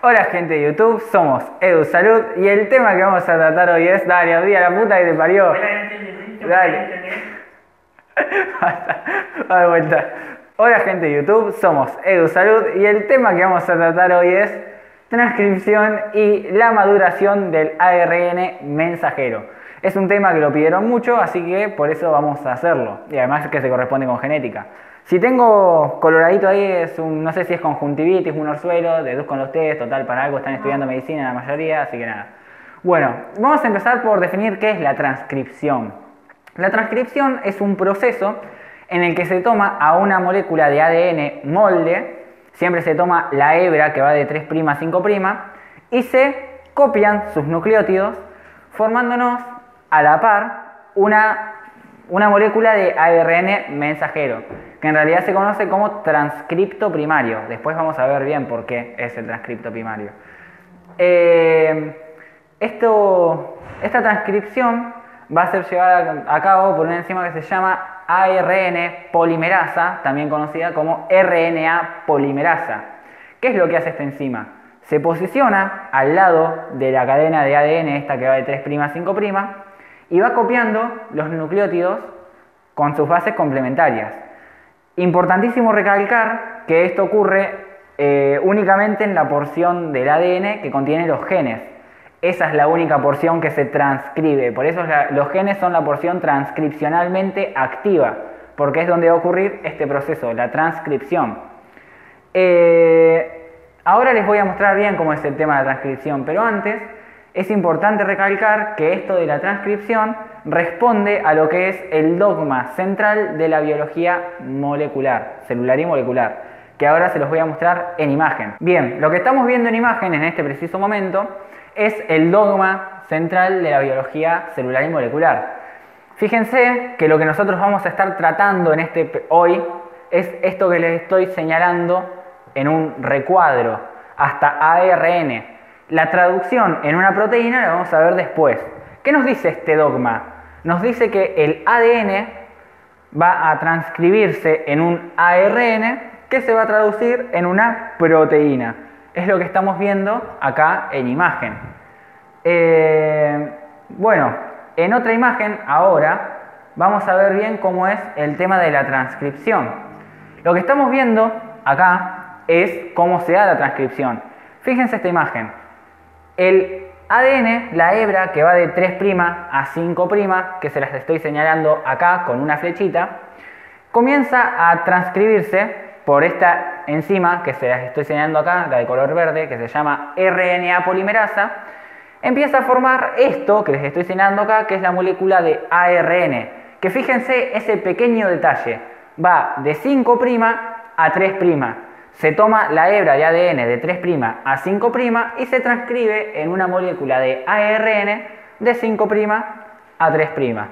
Hola gente de YouTube, somos Edu Salud y el tema que vamos a tratar hoy es Dale, abrí a la puta que te parió. Dale. Da vuelta. Hola gente de YouTube, somos Edu Salud y el tema que vamos a tratar hoy es transcripción y la maduración del ARN mensajero. Es un tema que lo pidieron mucho, así que por eso vamos a hacerlo. Y además que se corresponde con genética. Si tengo coloradito ahí, es un, no sé si es conjuntivitis, un orzuelo, deduzco los test, total, para algo están estudiando medicina la mayoría, así que nada. Bueno, vamos a empezar por definir qué es la transcripción. La transcripción es un proceso en el que se toma a una molécula de ADN molde, siempre se toma la hebra que va de 3' a 5' y se copian sus nucleótidos formándonos a la par una, una molécula de ARN mensajero, que en realidad se conoce como transcripto primario. Después vamos a ver bien por qué es el transcripto primario. Eh, esta transcripción va a ser llevada a cabo por una enzima que se llama ARN polimerasa, también conocida como RNA polimerasa. ¿Qué es lo que hace esta enzima? Se posiciona al lado de la cadena de ADN, esta que va de 3' a 5', y va copiando los nucleótidos con sus bases complementarias. Importantísimo recalcar que esto ocurre eh, únicamente en la porción del ADN que contiene los genes. Esa es la única porción que se transcribe. Por eso los genes son la porción transcripcionalmente activa, porque es donde va a ocurrir este proceso, la transcripción. Eh, ahora les voy a mostrar bien cómo es el tema de la transcripción, pero antes es importante recalcar que esto de la transcripción responde a lo que es el dogma central de la biología molecular, celular y molecular, que ahora se los voy a mostrar en imagen. Bien, lo que estamos viendo en imagen en este preciso momento es el dogma central de la biología celular y molecular. Fíjense que lo que nosotros vamos a estar tratando en este hoy es esto que les estoy señalando en un recuadro, hasta ARN, la traducción en una proteína la vamos a ver después. ¿Qué nos dice este dogma? Nos dice que el ADN va a transcribirse en un ARN que se va a traducir en una proteína. Es lo que estamos viendo acá en imagen. Eh, bueno, en otra imagen ahora vamos a ver bien cómo es el tema de la transcripción. Lo que estamos viendo acá es cómo se da la transcripción. Fíjense esta imagen. El ADN, la hebra que va de 3' a 5', que se las estoy señalando acá con una flechita, comienza a transcribirse por esta enzima que se las estoy señalando acá, la de color verde, que se llama RNA polimerasa, empieza a formar esto que les estoy señalando acá, que es la molécula de ARN, que fíjense ese pequeño detalle, va de 5' a 3' se toma la hebra de ADN de 3' a 5' y se transcribe en una molécula de ARN de 5' a 3'.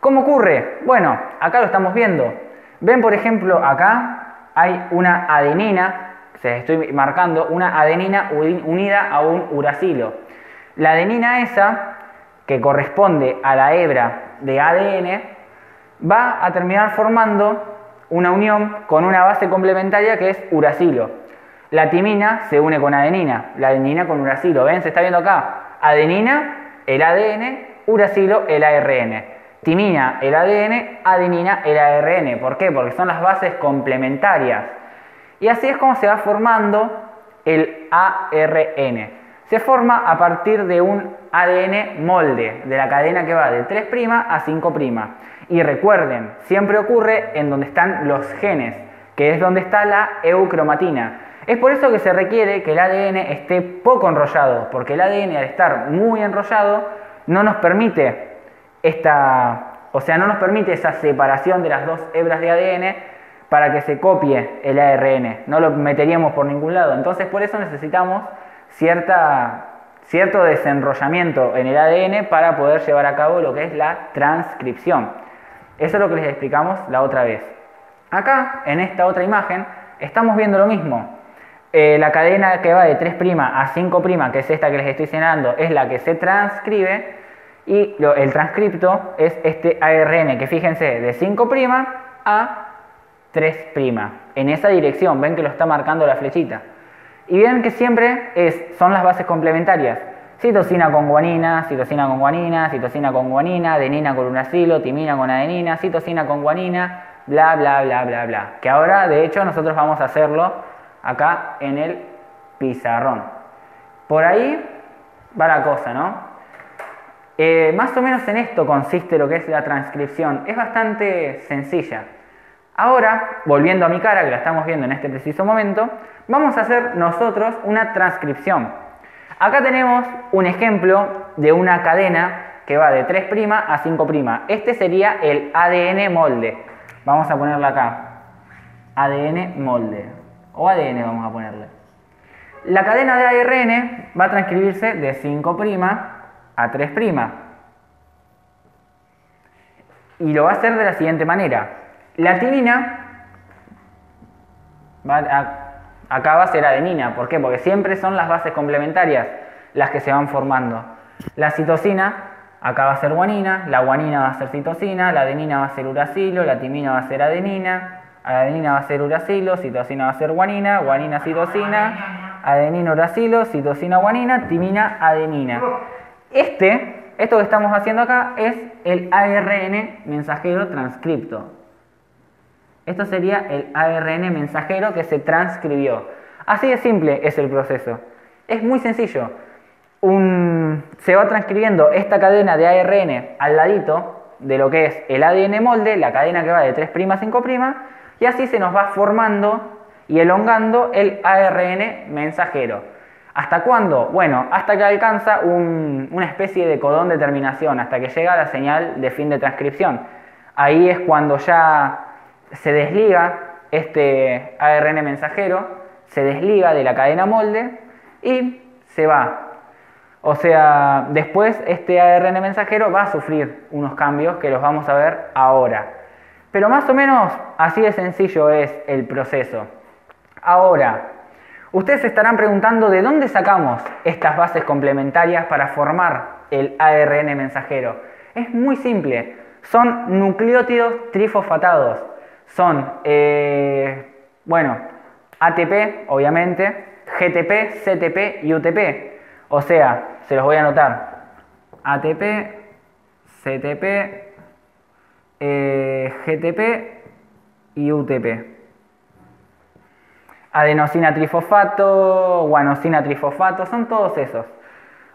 ¿Cómo ocurre? Bueno, acá lo estamos viendo. Ven, por ejemplo, acá hay una adenina, se estoy marcando una adenina unida a un uracilo. La adenina esa, que corresponde a la hebra de ADN, va a terminar formando una unión con una base complementaria que es uracilo. La timina se une con adenina, la adenina con uracilo. ¿Ven? Se está viendo acá. Adenina, el ADN, uracilo, el ARN. Timina, el ADN, adenina, el ARN. ¿Por qué? Porque son las bases complementarias. Y así es como se va formando el ARN. Se forma a partir de un ADN molde, de la cadena que va de 3' a 5'. Y recuerden, siempre ocurre en donde están los genes, que es donde está la eucromatina. Es por eso que se requiere que el ADN esté poco enrollado, porque el ADN al estar muy enrollado no nos permite esta, o sea, no nos permite esa separación de las dos hebras de ADN para que se copie el ARN. No lo meteríamos por ningún lado. Entonces, por eso necesitamos cierta, cierto desenrollamiento en el ADN para poder llevar a cabo lo que es la transcripción. Eso es lo que les explicamos la otra vez. Acá, en esta otra imagen, estamos viendo lo mismo. Eh, la cadena que va de 3' a 5', que es esta que les estoy señalando, es la que se transcribe y el transcripto es este ARN, que fíjense, de 5' a 3', en esa dirección, ven que lo está marcando la flechita. Y ven que siempre es, son las bases complementarias. Citosina con guanina, citosina con guanina, citosina con guanina, adenina con uracilo, timina con adenina, citosina con guanina, bla, bla, bla, bla, bla. Que ahora, de hecho, nosotros vamos a hacerlo acá en el pizarrón. Por ahí va la cosa, ¿no? Eh, más o menos en esto consiste lo que es la transcripción. Es bastante sencilla. Ahora, volviendo a mi cara, que la estamos viendo en este preciso momento, vamos a hacer nosotros una transcripción. Acá tenemos un ejemplo de una cadena que va de 3' a 5'. Este sería el ADN molde. Vamos a ponerle acá. ADN molde. O ADN vamos a ponerle. La cadena de ARN va a transcribirse de 5' a 3'. Y lo va a hacer de la siguiente manera. La timina va a acá va a ser adenina. ¿Por qué? Porque siempre son las bases complementarias las que se van formando. La citosina, acá va a ser guanina, la guanina va a ser citosina, la adenina va a ser uracilo, la timina va a ser adenina, adenina va a ser uracilo, citosina va a ser guanina, guanina citosina, adenina uracilo, citosina guanina, timina adenina. Este, esto que estamos haciendo acá es el ARN mensajero transcripto. Esto sería el ARN mensajero que se transcribió. Así de simple es el proceso. Es muy sencillo. se va transcribiendo esta cadena de ARN al ladito de lo que es el ADN molde, la cadena que va de 3' a 5', y así se nos va formando y elongando el ARN mensajero. ¿Hasta cuándo? Bueno, hasta que alcanza una especie de codón de terminación, hasta que llega la señal de fin de transcripción. Ahí es cuando ya se desliga este ARN mensajero, se desliga de la cadena molde y se va. O sea, después este ARN mensajero va a sufrir unos cambios que los vamos a ver ahora. Pero más o menos así de sencillo es el proceso. Ahora, ustedes se estarán preguntando de dónde sacamos estas bases complementarias para formar el ARN mensajero. Es muy simple, son nucleótidos trifosfatados son, eh, bueno, ATP, obviamente, GTP, CTP y UTP. O sea, se los voy a anotar. ATP, CTP, eh, GTP y UTP. Adenosina trifosfato, guanosina trifosfato, son todos esos.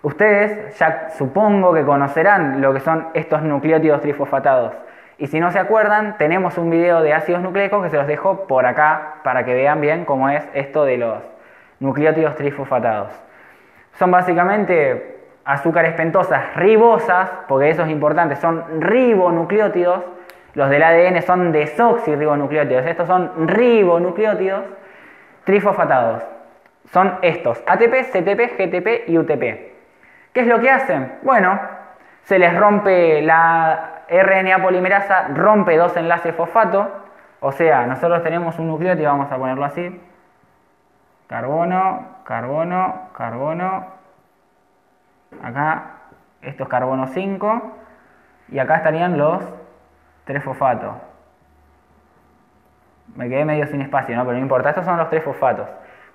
Ustedes ya supongo que conocerán lo que son estos nucleótidos trifosfatados. Y si no se acuerdan, tenemos un video de ácidos nucleicos que se los dejo por acá para que vean bien cómo es esto de los nucleótidos trifosfatados. Son básicamente azúcares pentosas ribosas, porque eso es importante, son ribonucleótidos. Los del ADN son desoxirribonucleótidos. Estos son ribonucleótidos trifosfatados. Son estos, ATP, CTP, GTP y UTP. ¿Qué es lo que hacen? Bueno, se les rompe la RNA polimerasa rompe dos enlaces fosfato, o sea, nosotros tenemos un nucleótido, vamos a ponerlo así, carbono, carbono, carbono, acá esto es carbono 5, y acá estarían los tres fosfatos. Me quedé medio sin espacio, ¿no? pero no importa, estos son los tres fosfatos.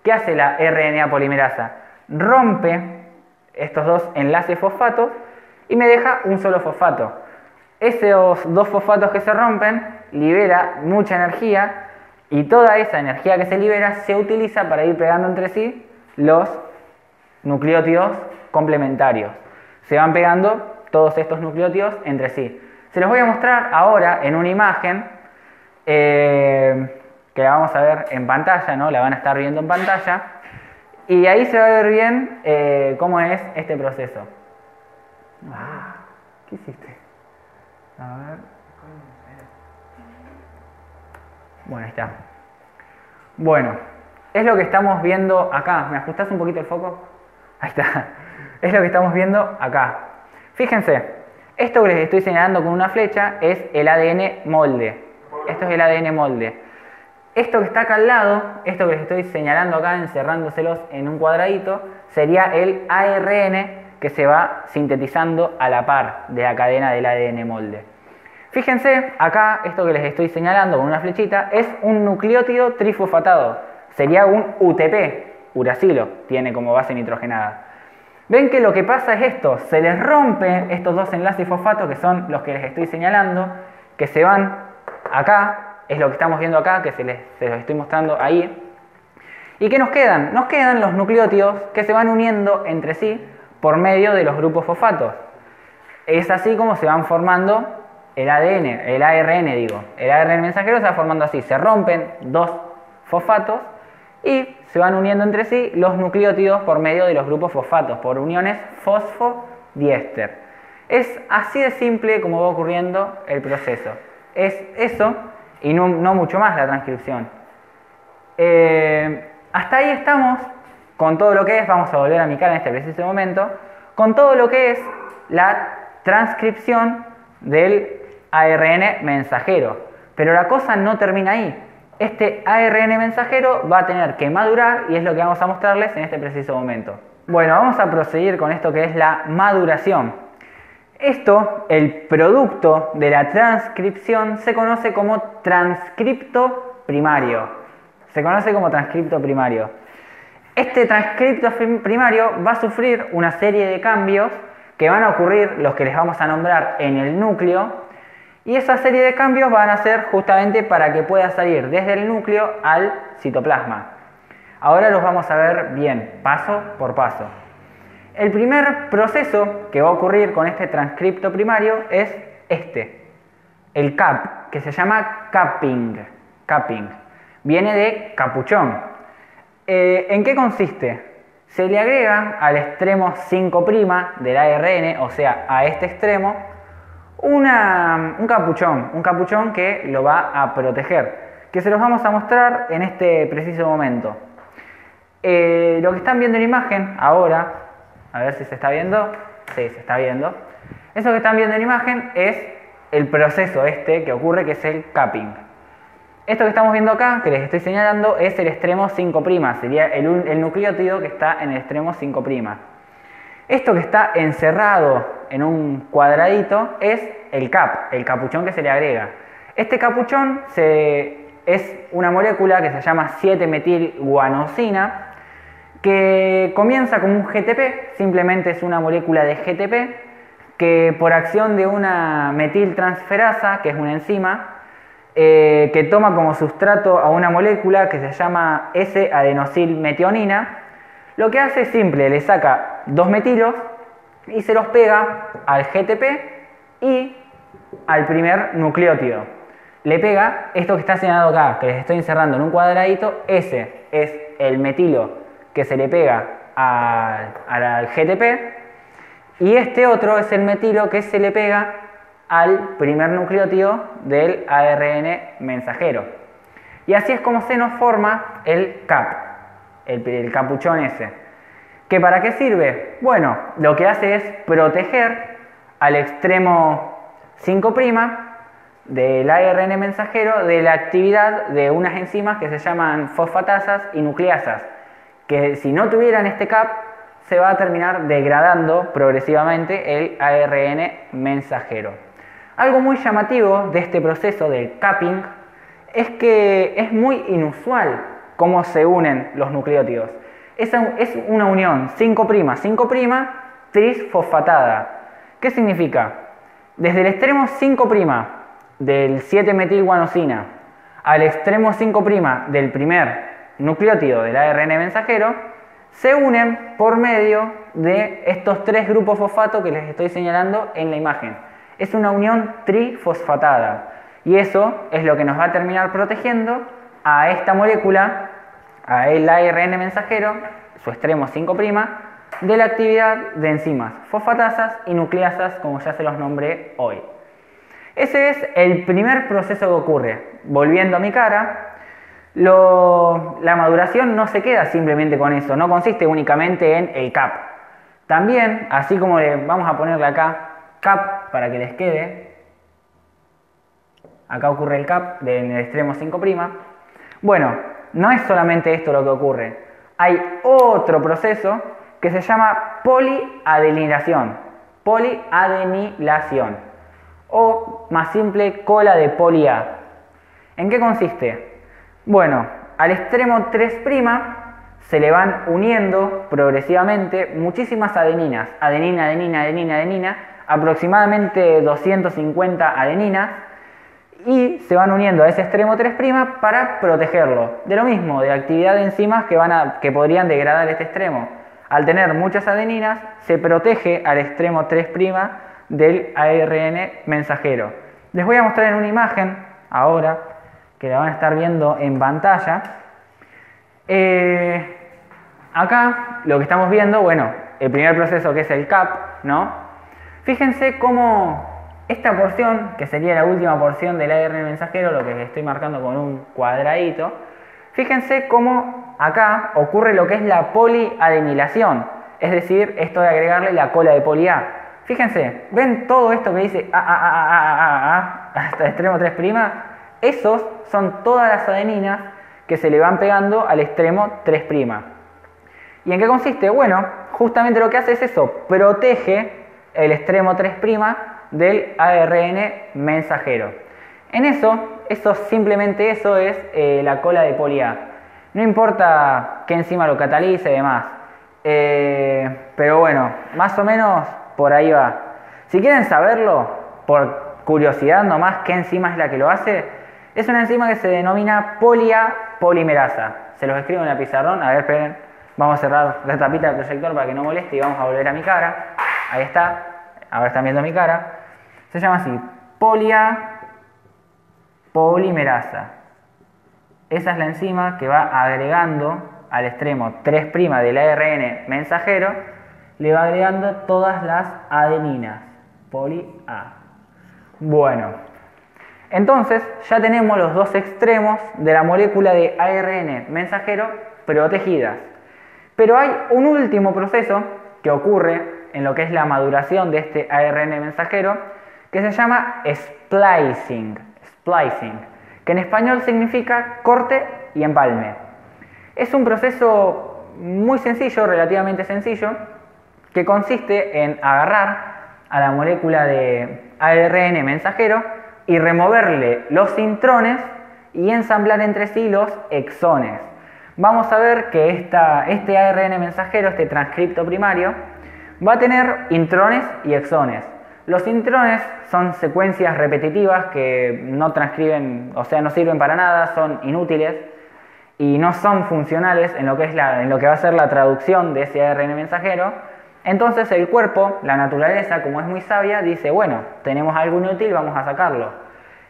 ¿Qué hace la RNA polimerasa? Rompe estos dos enlaces fosfatos y me deja un solo fosfato. Esos dos fosfatos que se rompen libera mucha energía y toda esa energía que se libera se utiliza para ir pegando entre sí los nucleótidos complementarios. Se van pegando todos estos nucleótidos entre sí. Se los voy a mostrar ahora en una imagen eh, que la vamos a ver en pantalla, ¿no? La van a estar viendo en pantalla. Y ahí se va a ver bien eh, cómo es este proceso. Ah, ¿Qué hiciste? A ver. Bueno, ahí está. Bueno, es lo que estamos viendo acá. ¿Me ajustas un poquito el foco? Ahí está. Es lo que estamos viendo acá. Fíjense, esto que les estoy señalando con una flecha es el ADN molde. Esto es el ADN molde. Esto que está acá al lado, esto que les estoy señalando acá, encerrándoselos en un cuadradito, sería el ARN que se va sintetizando a la par de la cadena del ADN molde. Fíjense, acá esto que les estoy señalando con una flechita es un nucleótido trifosfatado, sería un UTP. uracilo, tiene como base nitrogenada. Ven que lo que pasa es esto, se les rompe estos dos enlaces fosfato que son los que les estoy señalando, que se van acá, es lo que estamos viendo acá, que se, les, se los estoy mostrando ahí. ¿Y qué nos quedan? Nos quedan los nucleótidos que se van uniendo entre sí por medio de los grupos fosfatos. Es así como se van formando el ADN, el ARN digo. El ARN mensajero se va formando así, se rompen dos fosfatos y se van uniendo entre sí los nucleótidos por medio de los grupos fosfatos, por uniones fosfodiéster. Es así de simple como va ocurriendo el proceso. Es eso y no, mucho más la transcripción. Eh, hasta ahí estamos con todo lo que es, vamos a volver a mi cara en este preciso momento, con todo lo que es la transcripción del ARN mensajero. Pero la cosa no termina ahí. Este ARN mensajero va a tener que madurar y es lo que vamos a mostrarles en este preciso momento. Bueno, vamos a proseguir con esto que es la maduración. Esto, el producto de la transcripción, se conoce como transcripto primario. Se conoce como transcripto primario. Este transcripto primario va a sufrir una serie de cambios que van a ocurrir, los que les vamos a nombrar en el núcleo, y esa serie de cambios van a ser justamente para que pueda salir desde el núcleo al citoplasma. Ahora los vamos a ver bien, paso por paso. El primer proceso que va a ocurrir con este transcripto primario es este, el cap, que se llama capping. capping. Viene de capuchón. Eh, ¿En qué consiste? Se le agrega al extremo 5' del ARN, o sea, a este extremo, un capuchón, un capuchón que lo va a proteger, que se los vamos a mostrar en este preciso momento. Eh, lo que están viendo en imagen ahora, a ver si se está viendo, sí, se está viendo. Eso que están viendo en imagen es el proceso este que ocurre, que es el capping. Esto que estamos viendo acá, que les estoy señalando, es el extremo 5', sería el, el nucleótido que está en el extremo 5'. Esto que está encerrado en un cuadradito es el cap, el capuchón que se le agrega. Este capuchón es una molécula que se llama 7-metilguanosina, que comienza como un GTP, simplemente es una molécula de GTP, que por acción de una metiltransferasa, que es una enzima, eh, que toma como sustrato a una molécula que se llama S-adenosilmetionina, lo que hace es simple, le saca dos metilos y se los pega al GTP y al primer nucleótido. Le pega esto que está señalado acá, que les estoy encerrando en un cuadradito, ese es el metilo que se le pega al, GTP y este otro es el metilo que se le pega al primer nucleótido del ARN mensajero. Y así es como se nos forma el CAP el, capuchón ese. ¿Que para qué sirve? Bueno, lo que hace es proteger al extremo 5' del ARN mensajero de la actividad de unas enzimas que se llaman fosfatasas y nucleasas, que si no tuvieran este CAP se va a terminar degradando progresivamente el ARN mensajero. Algo muy llamativo de este proceso del capping es que es muy inusual cómo se unen los nucleótidos. Es, una unión 5', 5' trisfosfatada. ¿Qué significa? Desde el extremo 5' del 7-metilguanosina al extremo 5' del primer nucleótido del ARN mensajero, se unen por medio de estos tres grupos fosfato que les estoy señalando en la imagen. Es una unión trifosfatada y eso es lo que nos va a terminar protegiendo a esta molécula, a el ARN mensajero, su extremo 5', de la actividad de enzimas fosfatasas y nucleasas, como ya se los nombré hoy. Ese es el primer proceso que ocurre. Volviendo a mi cara, la maduración no se queda simplemente con eso, no consiste únicamente en el CAP. También, así como le vamos a ponerle acá CAP para que les quede, acá ocurre el CAP en el extremo 5', bueno, no es solamente esto lo que ocurre. Hay otro proceso que se llama poliadenilación. Poliadenilación. O más simple, cola de polia. ¿En qué consiste? Bueno, al extremo 3' se le van uniendo progresivamente muchísimas adeninas, adenina, adenina, adenina, adenina, aproximadamente 250 adeninas, y se van uniendo a ese extremo 3' para protegerlo. De lo mismo, de actividad de enzimas que, van a, que podrían degradar este extremo. Al tener muchas adeninas, se protege al extremo 3' del ARN mensajero. Les voy a mostrar en una imagen ahora, que la van a estar viendo en pantalla. Eh, acá lo que estamos viendo, bueno, el primer proceso que es el CAP, ¿no? Fíjense cómo esta porción, que sería la última porción del ARN mensajero, lo que estoy marcando con un cuadradito, fíjense cómo acá ocurre lo que es la poliadenilación, es decir, esto de agregarle la cola de poli A. Fíjense, ¿ven todo esto que dice A, A, A, A, A, hasta extremo 3'? Esos son todas las adeninas que se le van pegando al extremo 3'. ¿Y en qué consiste? Bueno, justamente lo que hace es eso, protege el extremo 3' del ARN mensajero. En eso, eso simplemente eso es eh, la cola de poli A. No importa qué enzima lo catalice y demás. Eh, pero bueno, más o menos por ahí va. Si quieren saberlo, por curiosidad nomás, qué enzima es la que lo hace, es una enzima que se denomina polia polimerasa. Se los escribo en la pizarrón. A ver, esperen. Vamos a cerrar la tapita del proyector para que no moleste y vamos a volver a mi cara. Ahí está. Ahora están viendo mi cara. Se llama así, polia polimerasa. Esa es la enzima que va agregando al extremo 3' del ARN mensajero, le va agregando todas las adeninas, poli A. Bueno, entonces ya tenemos los dos extremos de la molécula de ARN mensajero protegidas. Pero hay un último proceso que ocurre en lo que es la maduración de este ARN mensajero, que se llama splicing, splicing, que en español significa corte y empalme. Es un proceso muy sencillo, relativamente sencillo, que consiste en agarrar a la molécula de ARN mensajero y removerle los intrones y ensamblar entre sí los exones. Vamos a ver que esta, este ARN mensajero, este transcripto primario, va a tener intrones y exones. Los intrones son secuencias repetitivas que no transcriben, o sea, no sirven para nada, son inútiles y no son funcionales en lo que, es en lo que va a ser la traducción de ese ARN mensajero. Entonces el cuerpo, la naturaleza, como es muy sabia, dice, bueno, tenemos algo inútil, vamos a sacarlo.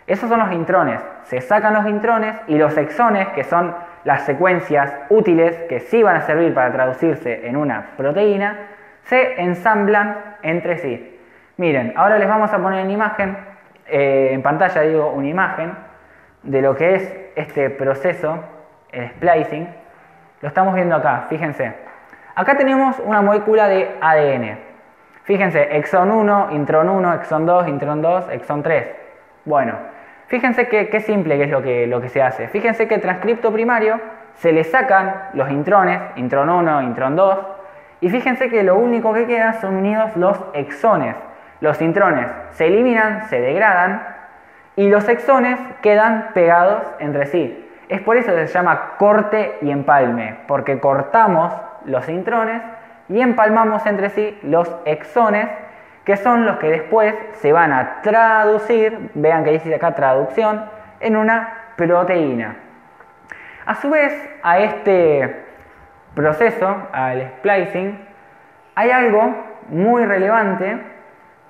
Esos son los intrones. Se sacan los intrones y los exones, que son las secuencias útiles que sí van a servir para traducirse en una proteína, se ensamblan entre sí. Miren, ahora les vamos a poner en imagen, eh, en pantalla digo una imagen de lo que es este proceso, el splicing. Lo estamos viendo acá, fíjense. Acá tenemos una molécula de ADN. Fíjense, exon 1, intron 1, exon 2, intron 2, exon 3. Bueno, fíjense qué simple que es lo que, lo que se hace. Fíjense que el transcripto primario se le sacan los intrones, intron 1, intron 2, y fíjense que lo único que queda son unidos los exones. Los intrones se eliminan, se degradan y los exones quedan pegados entre sí. Es por eso que se llama corte y empalme, porque cortamos los intrones y empalmamos entre sí los exones, que son los que después se van a traducir, vean que dice acá traducción, en una proteína. A su vez, a este proceso, al splicing, hay algo muy relevante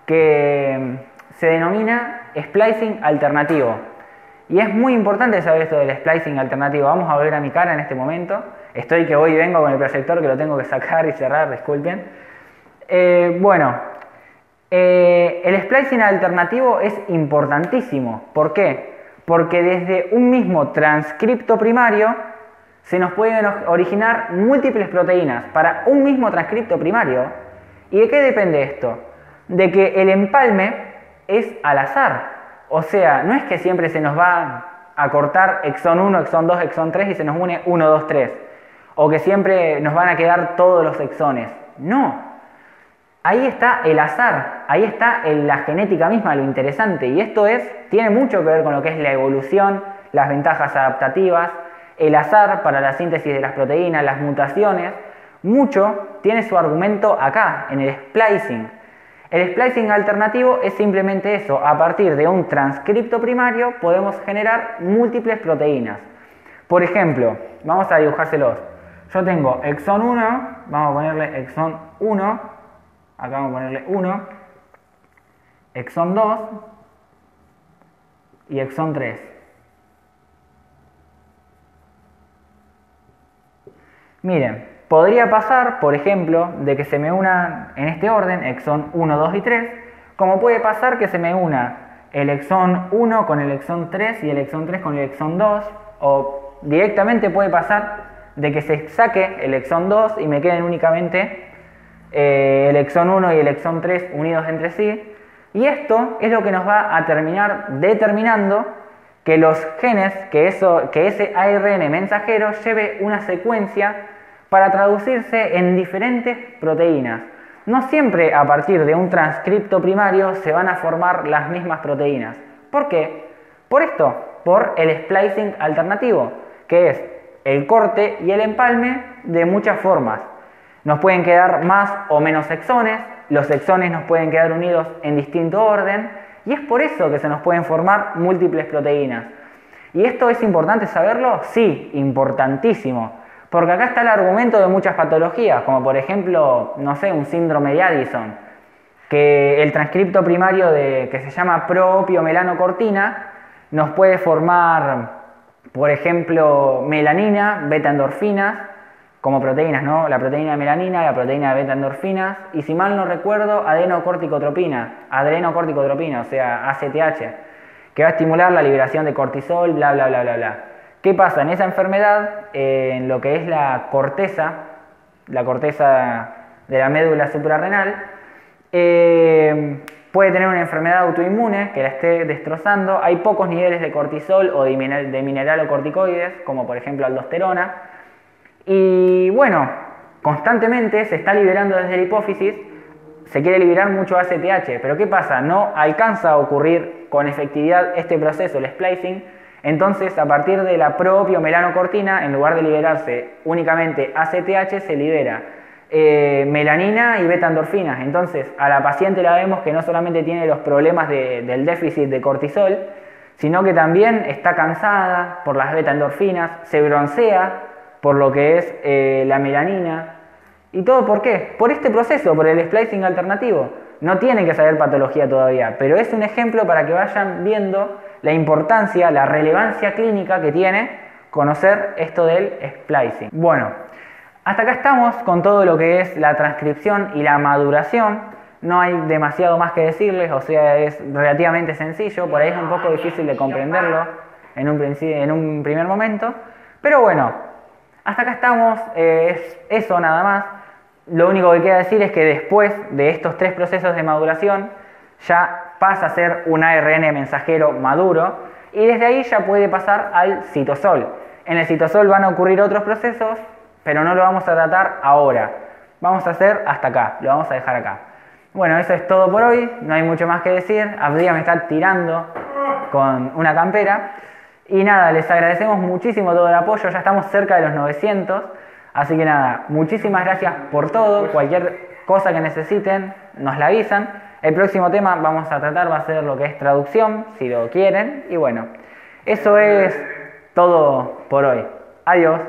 que se denomina splicing alternativo. Y es muy importante saber esto del splicing alternativo. Vamos a volver a mi cara en este momento. Estoy que voy y vengo con el proyector que lo tengo que sacar y cerrar, disculpen. Eh, bueno, eh, el splicing alternativo es importantísimo. ¿Por qué? Porque desde un mismo transcripto primario se nos pueden originar múltiples proteínas para un mismo transcripto primario. ¿Y de qué depende esto? de que el empalme es al azar. O sea, no es que siempre se nos va a cortar exon 1, exon 2, exon 3 y se nos une 1, 2, 3. O que siempre nos van a quedar todos los exones. No. Ahí está el azar, ahí está la genética misma, lo interesante. Y esto es, tiene mucho que ver con lo que es la evolución, las ventajas adaptativas. El azar para la síntesis de las proteínas, las mutaciones, mucho tiene su argumento acá, en el splicing. El splicing alternativo es simplemente eso, a partir de un transcripto primario podemos generar múltiples proteínas. Por ejemplo, vamos a dibujárselos. Yo tengo exon 1, vamos a ponerle exon 1, acá vamos a ponerle 1, exon 2 y exon 3. Miren, podría pasar, por ejemplo, de que se me una en este orden, exon 1, 2 y 3, como puede pasar que se me una el exon 1 con el exon 3 y el exon 3 con el exon 2, o directamente puede pasar de que se saque el exon 2 y me queden únicamente eh, el exon 1 y el exon 3 unidos entre sí. Y esto es lo que nos va a terminar determinando que los genes, que, eso, que ese ARN mensajero lleve una secuencia para traducirse en diferentes proteínas. No siempre a partir de un transcripto primario se van a formar las mismas proteínas. ¿Por qué? Por esto, por el splicing alternativo, que es el corte y el empalme de muchas formas. Nos pueden quedar más o menos exones, los exones nos pueden quedar unidos en distinto orden, y es por eso que se nos pueden formar múltiples proteínas. ¿Y esto es importante saberlo? Sí, importantísimo. Porque acá está el argumento de muchas patologías, como por ejemplo, no sé, un síndrome de Addison, que el transcripto primario de, que se llama propio melanocortina nos puede formar, por ejemplo, melanina, beta-endorfinas, como proteínas, ¿no? La proteína de melanina, la proteína de beta-endorfinas, y si mal no recuerdo, adenocorticotropina, adrenocorticotropina, o sea, ACTH, que va a estimular la liberación de cortisol, bla, bla, bla, bla, bla. ¿Qué pasa? En esa enfermedad, en lo que es la corteza, la corteza de la médula suprarrenal, eh, puede tener una enfermedad autoinmune que la esté destrozando. Hay pocos niveles de cortisol o de, mineralocorticoides, como por ejemplo aldosterona. Y bueno, constantemente se está liberando desde la hipófisis, se quiere liberar mucho ACTH, pero ¿qué pasa? No alcanza a ocurrir con efectividad este proceso, el splicing, entonces, a partir de la propia melanocortina, en lugar de liberarse únicamente ACTH, se libera eh, melanina y beta-endorfinas. Entonces, a la paciente la vemos que no solamente tiene los problemas del déficit de cortisol, sino que también está cansada por las beta-endorfinas, se broncea por lo que es eh, la melanina. ¿Y todo por qué? Por este proceso, por el splicing alternativo. No tiene que saber patología todavía, pero es un ejemplo para que vayan viendo la importancia, la relevancia clínica que tiene conocer esto del splicing. Bueno, hasta acá estamos con todo lo que es la transcripción y la maduración. No hay demasiado más que decirles, o sea, es relativamente sencillo, por ahí es un poco difícil de comprenderlo en un, primer momento, pero bueno, hasta acá estamos, eh, es eso nada más. Lo único que queda decir es que después de estos tres procesos de maduración, ya pasa a ser un ARN mensajero maduro y desde ahí ya puede pasar al citosol. En el citosol van a ocurrir otros procesos, pero no lo vamos a tratar ahora. Vamos a hacer hasta acá, lo vamos a dejar acá. Bueno, eso es todo por hoy, no hay mucho más que decir. Abdía me está tirando con una campera. Y nada, les agradecemos muchísimo todo el apoyo, ya estamos cerca de los 900. Así que nada, muchísimas gracias por todo. Cualquier cosa que necesiten, nos la avisan. El próximo tema vamos a tratar va a ser lo que es traducción, si lo quieren. Y bueno, eso es todo por hoy. Adiós.